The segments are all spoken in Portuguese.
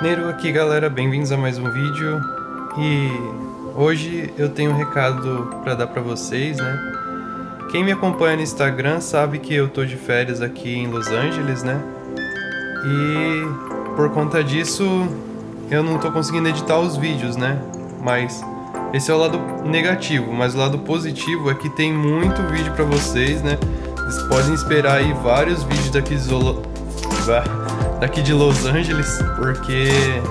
Neiro aqui galera, bem-vindos a mais um vídeo e hoje eu tenho um recado para dar para vocês, né? Quem me acompanha no Instagram sabe que eu tô de férias aqui em Los Angeles, né? E por conta disso eu não tô conseguindo editar os vídeos, né? Mas esse é o lado negativo, mas o lado positivo é que tem muito vídeo para vocês, né? Vocês podem esperar aí vários vídeos daqui de Zolo daqui de Los Angeles, porque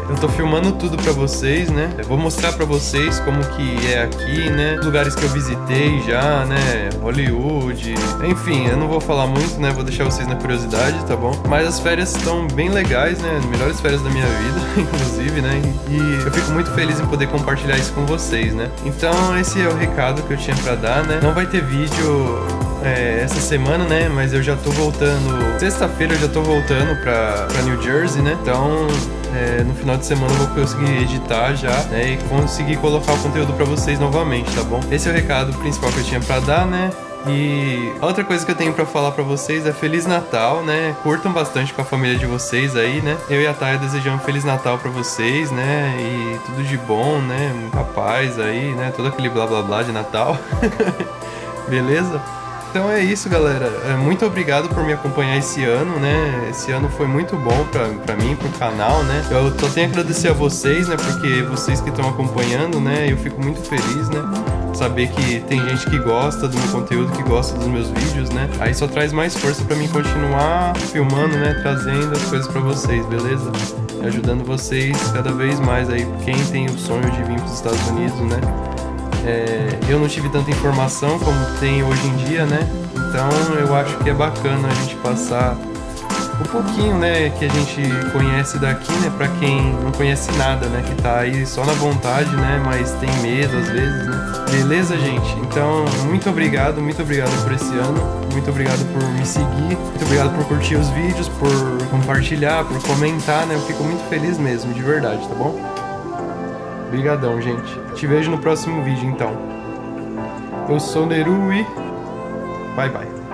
eu tô filmando tudo para vocês, né? Eu vou mostrar para vocês como que é aqui, né? Os lugares que eu visitei já, né? Hollywood, enfim, eu não vou falar muito, né? Vou deixar vocês na curiosidade, tá bom? Mas as férias estão bem legais, né? Melhores férias da minha vida, inclusive, né? E eu fico muito feliz em poder compartilhar isso com vocês, né? Então esse é o recado que eu tinha para dar, né? Não vai ter vídeo é, essa semana, né? Mas eu já tô voltando. Sexta-feira eu já tô voltando pra, pra New Jersey, né? Então. É, no final de semana eu vou conseguir editar já né, e conseguir colocar o conteúdo para vocês novamente, tá bom? Esse é o recado principal que eu tinha para dar, né? E outra coisa que eu tenho para falar para vocês é Feliz Natal, né? Curtam bastante com a família de vocês aí, né? Eu e a Taya desejamos Feliz Natal para vocês, né? E tudo de bom, né? Muita paz aí, né? Todo aquele blá blá blá de Natal. Beleza? Então é isso, galera. É, muito obrigado por me acompanhar esse ano, né? Esse ano foi muito bom pra mim, pro canal, né? Eu só tenho a agradecer a vocês, né? Porque vocês que estão acompanhando, né? Eu fico muito feliz, né? Saber que tem gente que gosta do meu conteúdo, que gosta dos meus vídeos, né? Aí só traz mais força para mim continuar filmando, né? Trazendo as coisas para vocês, beleza? Ajudando vocês cada vez mais aí, quem tem o sonho de vir para os Estados Unidos, né? É, eu não tive tanta informação como tem hoje em dia, né? Então eu acho que é bacana a gente passar um pouquinho, né, que a gente conhece daqui, né, para quem não conhece nada, né, que tá aí só na vontade, né, mas tem medo às vezes, né. Beleza, gente? Então, muito obrigado, muito obrigado por esse ano, muito obrigado por me seguir, muito obrigado por curtir os vídeos, por compartilhar, por comentar, né, eu fico muito feliz mesmo, de verdade, tá bom? Obrigadão, gente. Te vejo no próximo vídeo, então. Eu sou Neru e... Bye, bye.